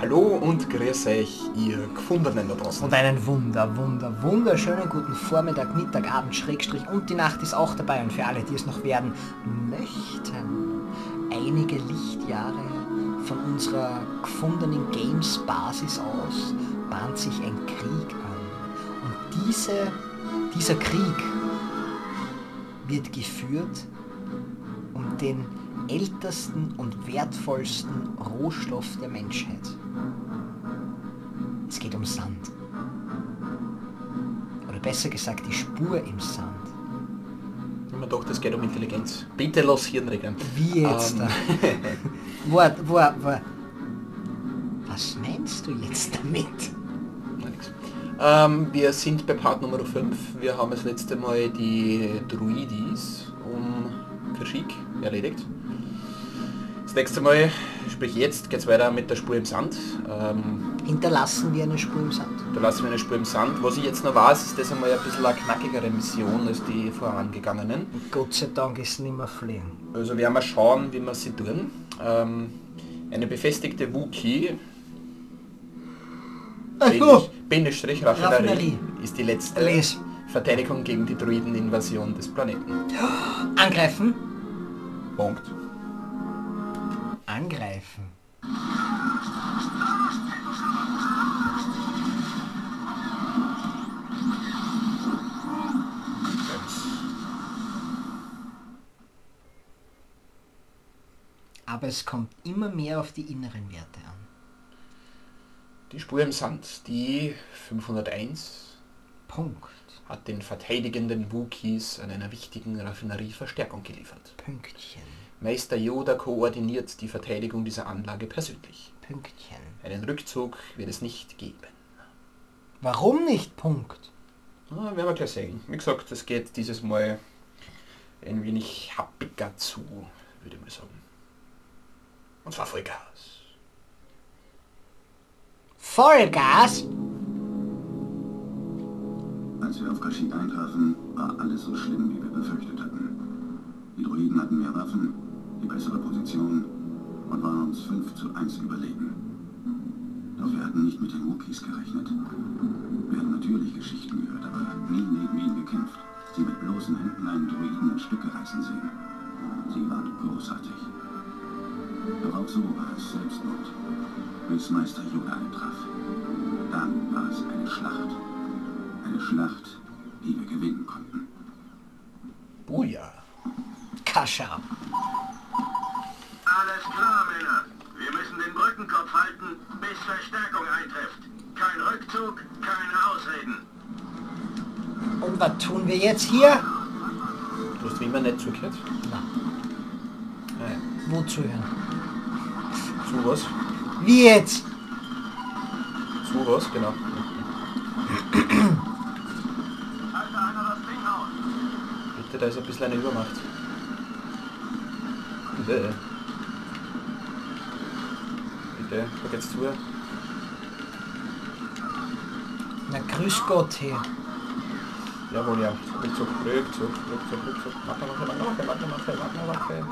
Hallo und grüß euch, ihr Gefundenen da draußen. Und einen wunder, wunder, wunderschönen guten Vormittag, Mittag, Abend, Schrägstrich und die Nacht ist auch dabei und für alle, die es noch werden möchten, einige Lichtjahre von unserer gefundenen Games-Basis aus bahnt sich ein Krieg an. Und diese, dieser Krieg wird geführt um den ältesten und wertvollsten Rohstoff der Menschheit. Es geht um Sand. Oder besser gesagt, die Spur im Sand. Ich doch, das geht um Intelligenz. Bitte lass Hirn regeln. Wie jetzt? Ähm. Wart, wart, wart. Was meinst du jetzt damit? Ähm, wir sind bei Part Nummer 5. Wir haben das letzte Mal die Druidis um Verschick erledigt. Nächste Mal, sprich jetzt, geht es weiter mit der Spur im Sand. Ähm, Hinterlassen wir eine Spur im Sand. da lassen wir eine Spur im Sand. Was ich jetzt noch weiß, ist das einmal ein bisschen eine knackigere Mission als die vorangegangenen. Gott sei Dank ist nicht mehr fliehen. Also werden wir schauen, wie wir sie tun. Ähm, eine befestigte Wookie, Bindestrich- Bindestrich Raffinerie. ist die letzte Les. Verteidigung gegen die Druideninvasion des Planeten. Angreifen. Punkt. Angreifen. Aber es kommt immer mehr auf die inneren Werte an. Die Spur im Sand, die 501, Punkt. hat den verteidigenden Wookiees an einer wichtigen Raffinerie Verstärkung geliefert. Pünktchen. Meister Yoda koordiniert die Verteidigung dieser Anlage persönlich. Pünktchen. Einen Rückzug wird es nicht geben. Warum nicht Punkt? Na, werden wir gleich sehen. Wie gesagt, es geht dieses Mal ein wenig happiger zu, würde ich mal sagen. Und zwar Vollgas. Vollgas? Als wir auf Kashyyyk eintrafen, war alles so schlimm, wie wir befürchtet hatten. Die Droiden hatten mehr Waffen, die bessere Position und waren uns 5 zu 1 überlegen. Doch wir hatten nicht mit den Wookiees gerechnet. Wir hatten natürlich Geschichten gehört, aber nie neben ihnen gekämpft. Sie mit bloßen Händen einen Droiden in Stücke reißen sehen. Sie waren großartig. Doch auch so war es Selbstmord, bis Meister Yoda eintraf. Dann war es eine Schlacht. Eine Schlacht, die wir gewinnen konnten. Jetzt hier? Du hast wie immer nicht zugehört? Na, Nein. wozu hören? Zu was? Wie jetzt? Zu was, genau. Bitte, da ist ein bisschen eine Übermacht. Bitte. Bitte, da geht's zu. Na grüß Gott hier. Jawohl, ja. Rückzug, Rückzug, Rückzug, Rückzug. Wacke, wacke, wacke, wacke, wacke, wacke, wacke, wacke.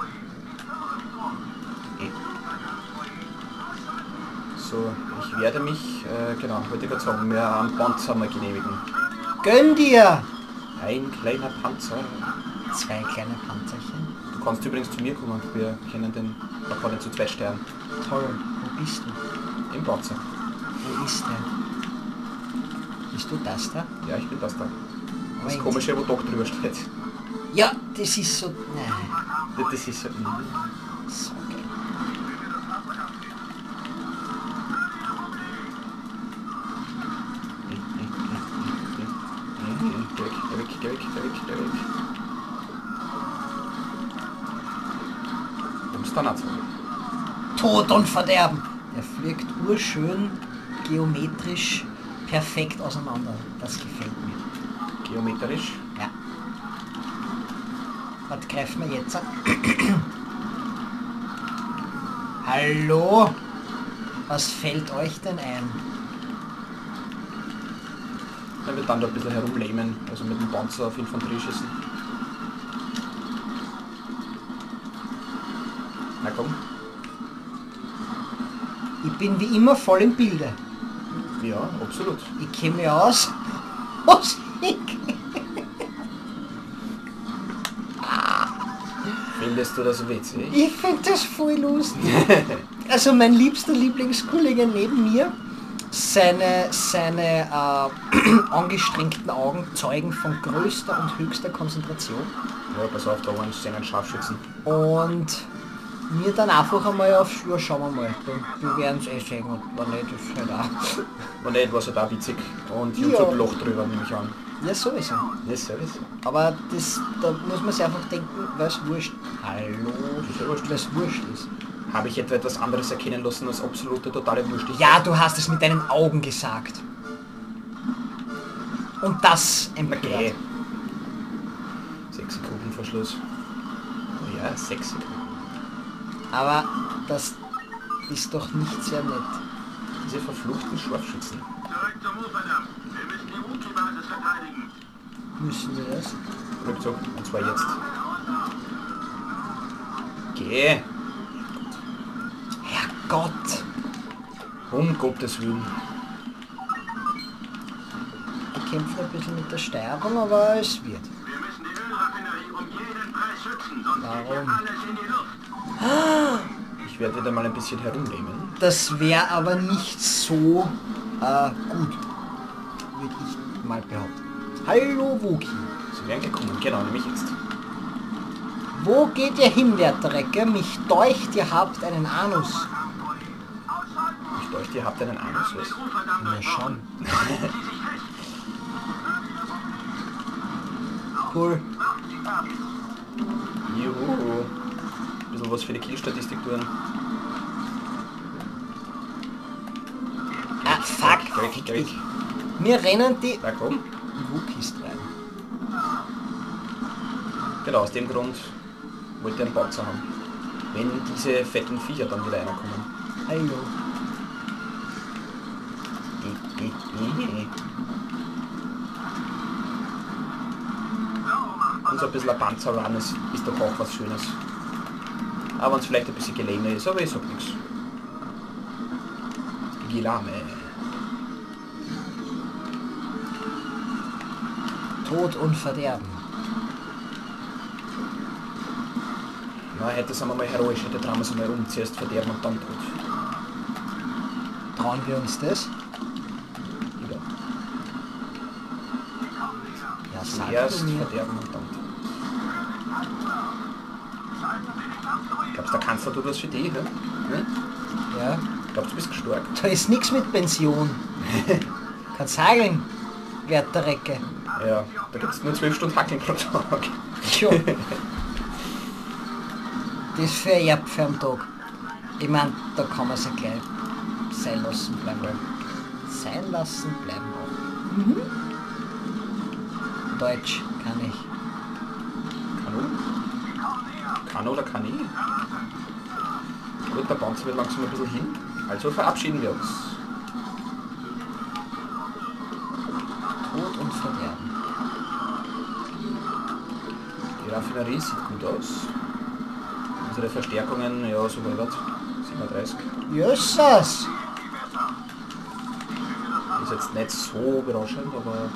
So, ich werde mich, äh, genau, wollte ich gerade sagen, mir einen Panzer mal genehmigen. Gönn dir! Ein kleiner Panzer. Zwei kleine Panzerchen. Du kannst übrigens zu mir kommen. Wir kennen den Rekord zu zwei Sternen. Toll. Wo bist du? Im Panzer. Wo ist der? Bist du das da? Ja, ich bin das da. Das komische, wo Doc drüber steht. Ja, das ist so... Nein. Das ist so... So geil. Geh weg, geh weg, geh weg, geh weg, geh weg. Du musst dann anzeigen. Tod und Verderben. Der fliegt urschön, geometrisch, perfekt auseinander. Das gefällt mir. Geometrisch. Ja. Was greifen wir jetzt an? Hallo? Was fällt euch denn ein? Dann wird dann da ein bisschen herumlähmen, also mit dem Panzer auf Infanterie schießen. Na komm. Ich bin wie immer voll im Bilde. Ja, absolut. Ich kenne mich aus. Musik. Findest du das witzig? Ich finde das voll lustig. Also mein liebster Lieblingskollege neben mir, seine, seine äh, angestrengten Augen zeugen von größter und höchster Konzentration. Ja, pass auf, da oben stehen ein Scharfschützen. Und mir dann einfach einmal auf, ja schauen wir mal, wir werden es eh sehen und wenn nicht, ist halt auch. Und nicht, war es halt auch witzig. Und Ja. YouTube-Loch drüber, nehme ich an. Ja sowieso. Ja, servus. Aber das, da muss man sich einfach denken, was wurscht. Hallo, ist ja wurscht. was wurscht ist. Habe ich etwa etwas anderes erkennen lassen als absolute totale Wurst? Ja, du hast es mit deinen Augen gesagt. Und das empört. Okay. Sechs Sekunden Verschluss. Oh ja, sechs Sekunden. Aber das ist doch nicht sehr nett. Diese verfluchten Scharfschützen. Zurück zum Uferdamm. Wir müssen die Wookie-Basis verteidigen. Müssen wir das? Rückzug. Und zwar jetzt. Geh. Herrgott! Um Gottes Willen. Ich kämpfe ein bisschen mit der Steuerung, aber es wird. Wir müssen die Ölraffinerie um jeden Preis schützen, sonst geht hier Warum? alles in die Luft. Ich werde wieder mal ein bisschen herumnehmen. Das wäre aber nicht so äh, gut, würde ich mal behaupten. Hallo Wookie. Sie werden gekommen. Genau, nämlich jetzt. Wo geht ihr hin, werter Recke? Mich deucht, ihr habt einen Anus. Ich leuchte, ihr habt einen Anus. Was? Durchbrochen. schon. Cool. Juhu. Bisschen was für die Kielstatistik tun. Ah, fuck. Weg. dich. Mir rennen die Da komm. Wookies rein. Genau, aus dem Grund wollte ich einen Panzer haben. Wenn diese fetten Viecher dann wieder reinkommen. Hallo. Und so ein bisschen ein Panzerrun ist, ist doch auch was Schönes. Aber wenn es vielleicht ein bisschen gelähmer ist, aber ich sag nichts. Gilame. Tod und Verderben. Na, heute sind wir mal heroisch, heute drehen wir es mal um. Zuerst verderben und dann tot. Trauen wir uns das? Ja. Ja, Zuerst verderben und dann Glaubst du, was für dich, ne? Hm? Ja. Glaubst du, bist gestorben? Da ist nichts mit Pension. Kann sagen, werter Recke. Ja, da gibt es nur 12 Stunden Hackeln pro Tag. Tja. Das für ein Erb für einen Tag. Ich mein, da kann man sich gleich sein lassen bleiben. Sein lassen bleiben auch. Mhm. Deutsch kann ich. Kanu? Kanu oder Kani? Gut, der Panzer wird langsam ein bisschen hin. Also verabschieden wir uns. Tod und Verderben. Die Raffinerie sieht gut aus. Unsere Verstärkungen, ja, so halbert. 37. Jössas! Ist jetzt nicht so berauschend, aber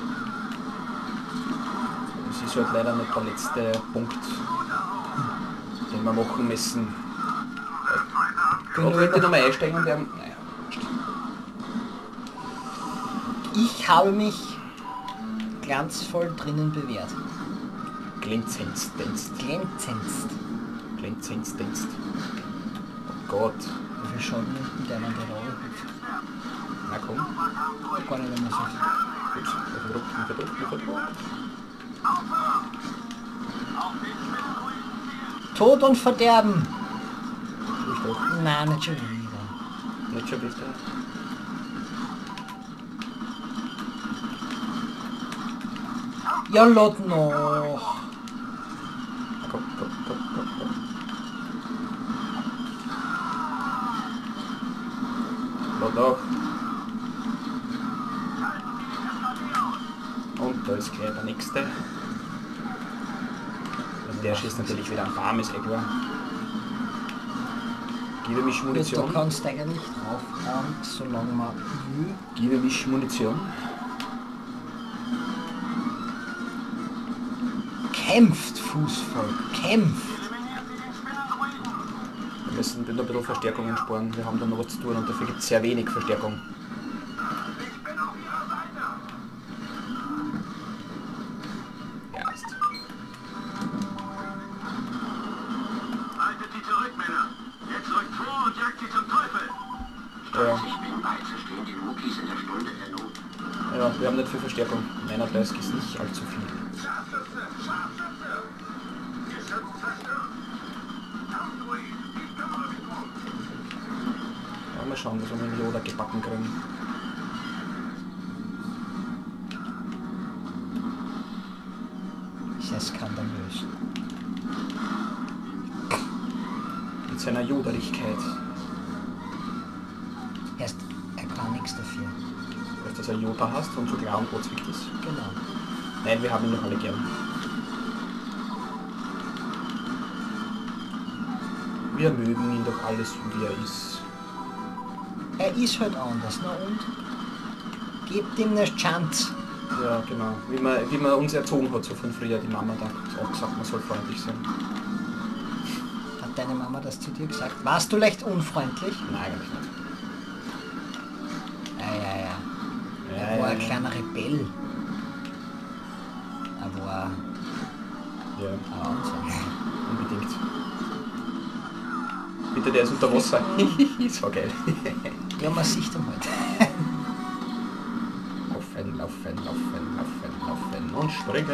es ist halt leider nicht der letzte Punkt, den wir machen müssen. Gerade wollte ich nochmal einsteigen und werden. Naja, Ich habe mich glanzvoll drinnen bewährt. Glänzendst. Glänzensdienst. Oh Gott. Wie viel Schaden denn der an der Raube? Na komm. Gar nicht mehr so. Gut. Verdruckt, verdruckt, verdruckt. Tod und Verderben! Nein, nicht schon wieder. Nicht schon wieder. Ja, lot noch. Komm, komm, komm, komm, komm. Lot noch. Und da ist gleich der nächste. Also der schießt natürlich wieder am Baum, ist eh klar. Gebe mich Du Munition. kannst eigentlich draufhauen, solange man will. Gebe mich Munition. Kämpft, Fußvolk, kämpft! Wir müssen ein bisschen Verstärkungen sparen. Wir haben da noch was zu tun und dafür gibt es sehr wenig Verstärkung. Ja, wir haben nicht viel Verstärkung. 39 ist nicht allzu viel. Ja, mal schauen, was wir mit Yoda gebacken kriegen. Sehr skandalös. Mit seiner Joderlichkeit. Erst, er kann nichts dafür. Du, dass er Yoda hast und so klar und rotzwickig ist? Genau. Nein, wir haben ihn noch alle gern. Wir mögen ihn doch alles, wie er ist. Er ist halt anders, na und? Gebt ihm eine Chance. Ja, genau. Wie man, wie man uns erzogen hat, so von früher, die Mama da hat auch gesagt, man soll freundlich sein. Hat deine Mama das zu dir gesagt? Warst du leicht unfreundlich? Nein, eigentlich nicht. Ein kleiner Rebell. Er war Ja, ein Wahnsinn. unbedingt. Bitte, der ist unter Wasser. so geil. Ja, man sieht ihn halt. laufen, laufen, laufen, laufen, laufen und springen.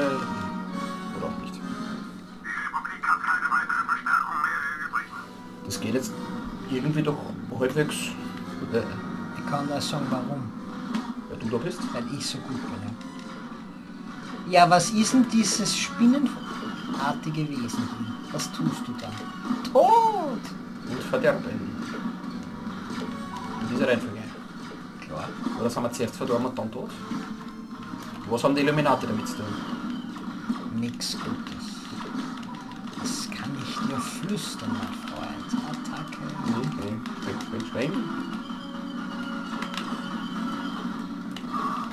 Oder auch nicht. Die Republik hat keine weitere Verstärkung mehr übrig. Das geht jetzt irgendwie doch halbwegs... Äh, Ich kann da sagen, warum. Da bist. Weil ich so gut bin. Ja, ja was ist denn dieses spinnenartige Wesen? Was tust du da? Tod! Und verderben. In dieser Reihenfolge. Klar. Oder sind wir zuerst verdorben und dann tot? Was haben die Illuminati damit zu tun? Nix Gutes. Das kann ich dir flüstern, mein Freund. Attacke. Okay, spring,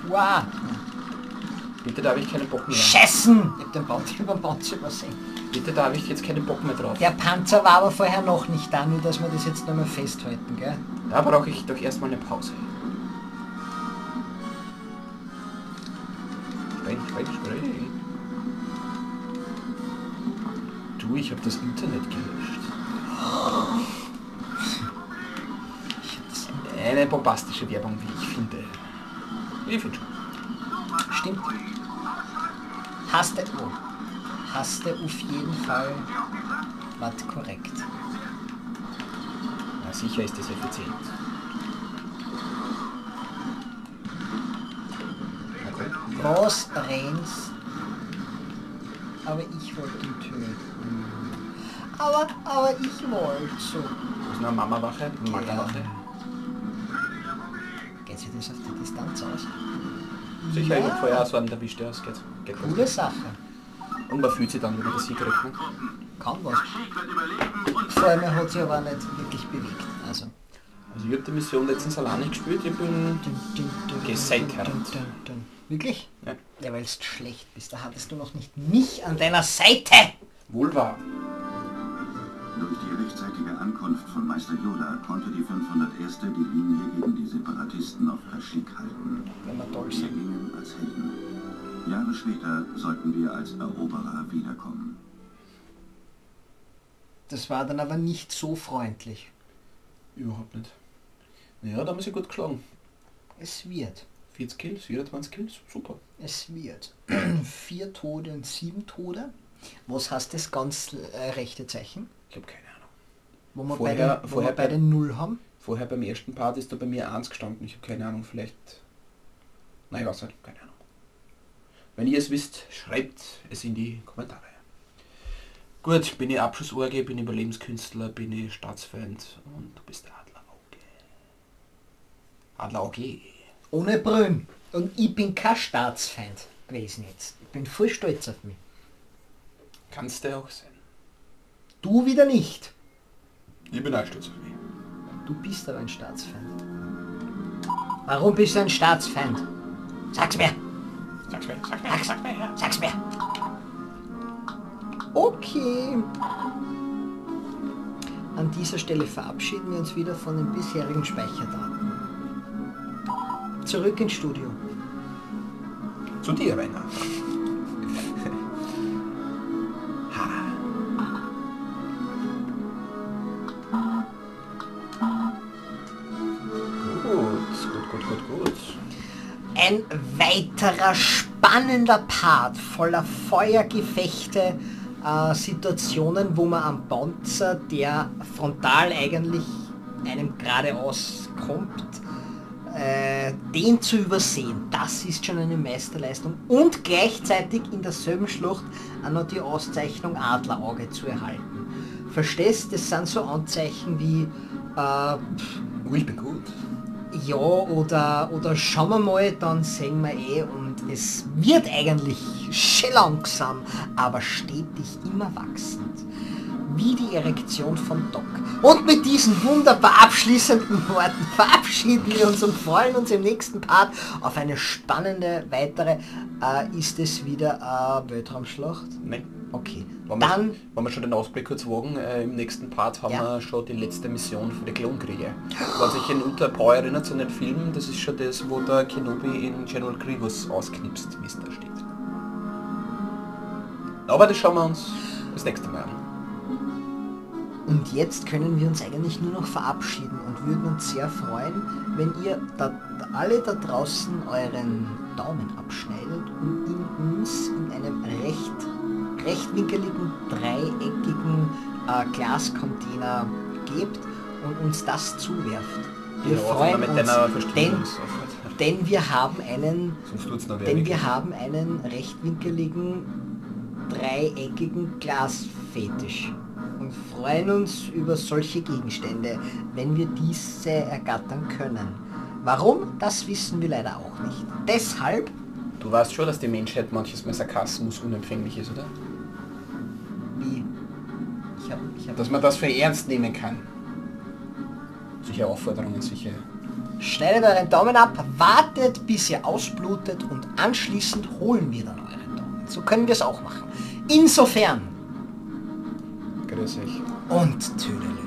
Wow! Bitte darf ich keinen Bock mehr. Scheißen! Ich hab den Bounty über den Bounty übersehen. Bitte darf ich jetzt keinen Bock mehr drauf. Der Panzer war aber vorher noch nicht da, nur dass wir das jetzt nochmal festhalten, gell? Da brauche ich doch erstmal eine Pause. Spring, spring, spring. Du, ich habe das Internet gelöscht. Eine bombastische Werbung, wie ich finde. Ich. Stimmt. Hast du, oh, hast du auf jeden Fall was korrekt. Na, sicher ist das effizient. Gut. Groß Reins. Aber ich wollte ihn töten. Aber, aber ich wollte so. Ist eine Mama-Wache, eine Maga-Wache. Geht sich das auf die Distanz aus? Sicher, ich Ja. habe vorher auch so einen erwischt, der es geht. geht Coole ganz Sache. gut. Und man fühlt sich dann, Sieg kriegt. Ne? Kann was. Vor allem er hat sich aber nicht wirklich bewegt. Also. Also ich habe die Mission letztens allein nicht gespielt, ich bin... Gesäckert. Wirklich? Ja, Ja, weil du schlecht bist. Da hattest du noch nicht mich an deiner Seite. wohl wahr. Meister Yoda konnte die 501. die Linie gegen die Separatisten auf Kashyyyk halten. Wenn wir toll Wir sind. gingen als Helden. Jahre später sollten wir als Eroberer wiederkommen. Das war dann aber nicht so freundlich. Überhaupt nicht. Ja, da haben wir sie gut geschlagen. Es wird. 40 Kills, 24 Kills, super. Es wird. Vier Tode und sieben Tode. Was heißt das ganz äh, rechte Zeichen? Ich habe keine. Wo wir Vorher- beide, vorher wir beide bei- Null haben? Vorher beim ersten Part ist da bei mir eins gestanden. Ich habe keine Ahnung, vielleicht... Nein, ich weiß nicht, keine Ahnung. Wenn ihr es wisst, schreibt es in die Kommentare. Gut, bin ich Abschussorgie, bin ich Überlebenskünstler, bin ich Staatsfeind und du bist der Adler Auge. Adler Auge. Ohne Brünn. Und ich bin kein Staatsfeind gewesen jetzt. Ich bin voll stolz auf mich. Kannst du auch sein. Du wieder nicht. Ich bin auf mich. Du bist aber ein Staatsfeind. Warum bist du ein Staatsfeind? Sag's mir. Sag's mir, sag's mir, Sag's, sag's mir, ja. sag's mir. Okay. An dieser Stelle verabschieden wir uns wieder von den bisherigen Speicherdaten. Zurück ins Studio. Zu dir, Rainer. Weiterer spannender Part voller Feuergefechte, äh, Situationen, wo man am Panzer, der frontal eigentlich einem geradeaus kommt, äh, den zu übersehen, das ist schon eine Meisterleistung und gleichzeitig in derselben Schlucht auch noch die Auszeichnung Adlerauge zu erhalten. Verstehst, das sind so Anzeichen wie äh, Oh, ich bin gut. Ja, oder, oder schauen wir mal, dann sehen wir eh und es wird eigentlich schon langsam, aber stetig immer wachsend. Wie die Erektion von Doc. Und mit diesen wunderbar abschließenden Worten verabschieden wir uns und freuen uns im nächsten Part auf eine spannende weitere. Äh, ist es wieder eine Weltraumschlacht? Nein. Okay. Wollen wir, Dann wollen wir schon den Ausblick kurz wagen? Äh, Im nächsten Part haben Ja. wir schon die letzte Mission für die Klonkriege. Wer sich in Power erinnert an den Film, das ist schon das, wo der Kenobi in General Grievous ausknipst, wie es da steht. Aber das schauen wir uns das nächste Mal an. Und jetzt können wir uns eigentlich nur noch verabschieden und würden uns sehr freuen, wenn ihr da, alle da draußen euren Daumen abschneidet und ihn uns in einem recht rechtwinkeligen, dreieckigen äh, Glascontainer gebt und uns das zuwerft. Wir Genau, freuen uns, denn, denn wir haben einen denn wir haben einen rechtwinkeligen, dreieckigen Glasfetisch freuen uns über solche Gegenstände, wenn wir diese ergattern können. Warum? Das wissen wir leider auch nicht. Deshalb, Du weißt schon, dass die Menschheit manches Mal Sarkasmus unempfänglich ist, oder? wie? Ich hab, ich hab, Dass man das für ernst nehmen kann. Solche Aufforderungen sicher. schneidet euren Daumen ab, wartet bis ihr ausblutet und anschließend holen wir dann euren Daumen. So können wir es auch machen. Insofern Grüß euch. und Tüdelü.